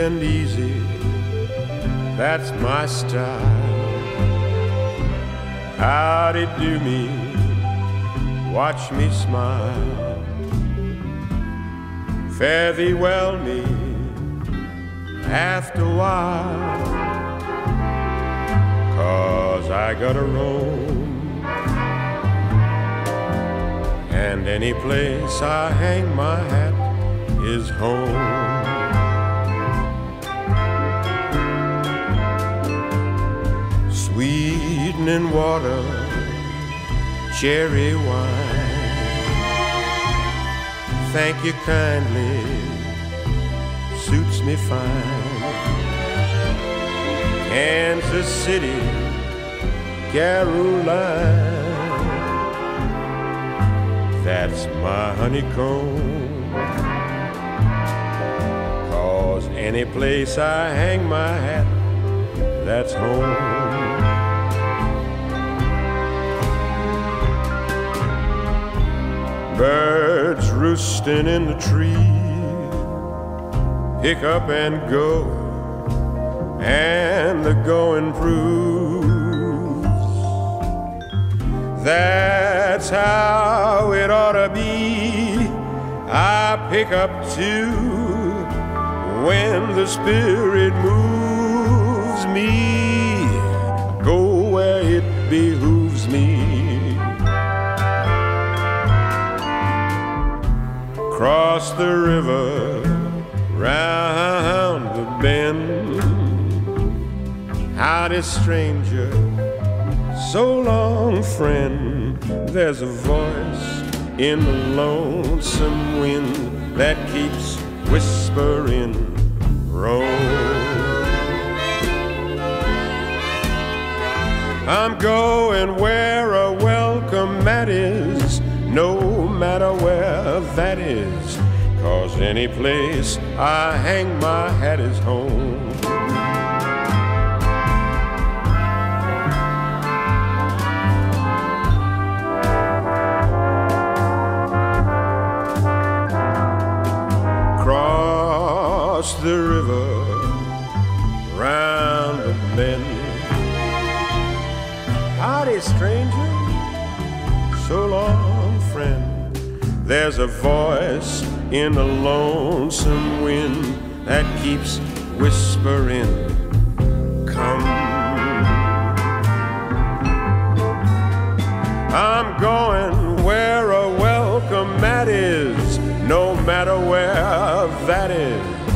and easy, that's my style. How'd it do me? Watch me smile. Fare thee well, me, after a while. Cause I gotta roam. And any place I hang my hat is home. Sweetening water, cherry wine. Thank you kindly, suits me fine. Kansas City, Caroline. That's my honeycomb. Cause any place I hang my hat, that's home. Birds roosting in the tree, pick up and go, and the going proves that's how it ought to be. I pick up too when the spirit moves me, go where it behooves me. Cross the river, round the bend. Howdy, stranger, so long, friend. There's a voice in the lonesome wind that keeps whispering, roll. I'm going where any place I hang my hat is home. Cross the river, round the bend. Howdy, stranger. So long, friend. There's a voice in the lonesome wind that keeps whispering, Come. I'm going where a welcome mat is, no matter where that is.